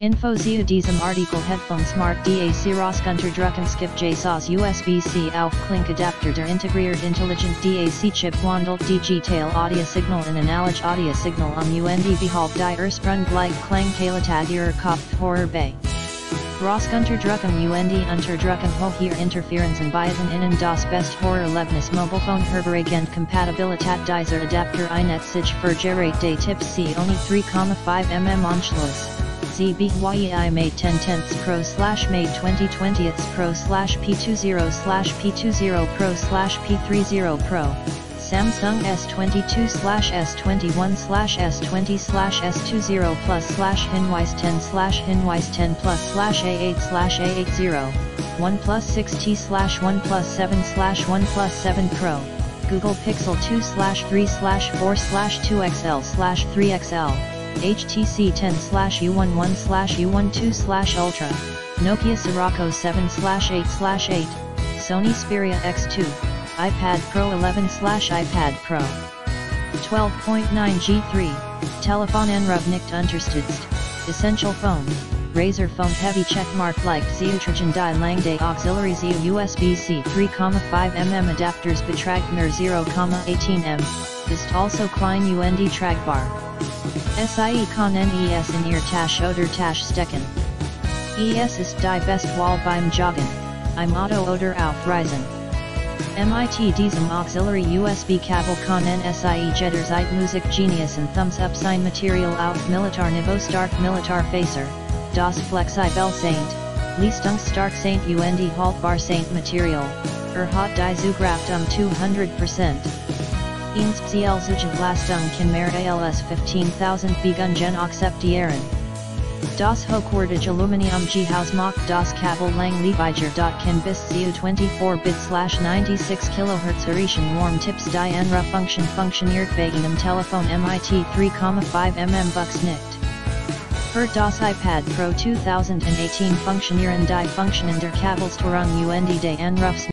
Info zu diesem Artikel Headphone Smart DAC Roskunterdrucken Skip JSOS USB-C auf Klink Adapter der integriert Intelligent DAC Chip wandelt Digital Audio Signal in Analog Audio Signal am UND Behalb die Ursprung gleich Klangqualität ihrer Kopfhörer bei. Roskunterdrucken UND Unterdrucken Hoher Interferenzen Bieten innen das Best Horror Lebnis Mobilephone Herberagent Compatibilität dieser Adapter Einnetzig für Gerät des C only 3,5 mm Anschluss. ZBYEI Mate 10 tenths Pro slash Mate 20 20ths Pro slash P20 slash P20 Pro slash P30 Pro. Samsung S22 slash S21 slash S20 slash S20 plus slash Hinwise 10 slash Hinwise 10 plus slash A8 slash A80. OnePlus 6T slash OnePlus 7 slash OnePlus 7 Pro. Google Pixel 2 slash 3 slash 4 slash 2XL slash 3XL. HTC 10 slash U11 slash U12 slash Ultra, Nokia Sirocco 7 slash 8 slash 8, Sony Xperia X2, iPad Pro 11 slash iPad Pro. 12.9 G3, Telefon Enrub nicht unterstützt, Essential Phone, Razer Phone Heavy Checkmark like Zeutragen die Langde Auxiliary ZU USB-C 3,5 mm adapters betragt nur 0,18 m, ist also klein UND tragbar. SIE con NES in ihr Tasch oder Tasch stecken. ES ist die best Wahl beim Joggen, im Auto oder auf Reisen. MIT diesem Auxiliary USB Kabel con NSIE Jetter Zeit Musik Genius and Thumbs Up Sign Material auf Militar Niveau Stark Militar Facer, Das Flexibel Saint, Leistungsstark Saint UND Haltbar Saint Material, er hat die Zugkraft um 200%. Ins Zielzugenleistung kann mehr als 15.000 Begungen akzeptieren. Das hochwertige Aluminium Gehaus macht das Kabel lang leviger. Kann bis zu 24 bit slash 96 kHz erreichen warm tips die Enra Function funktioniert bei einem Telefon MIT 3,5 mm Bucks nicht. Für das iPad Pro 2018 funktionieren die Funktionen der Kabelsteuerung und die Anrufs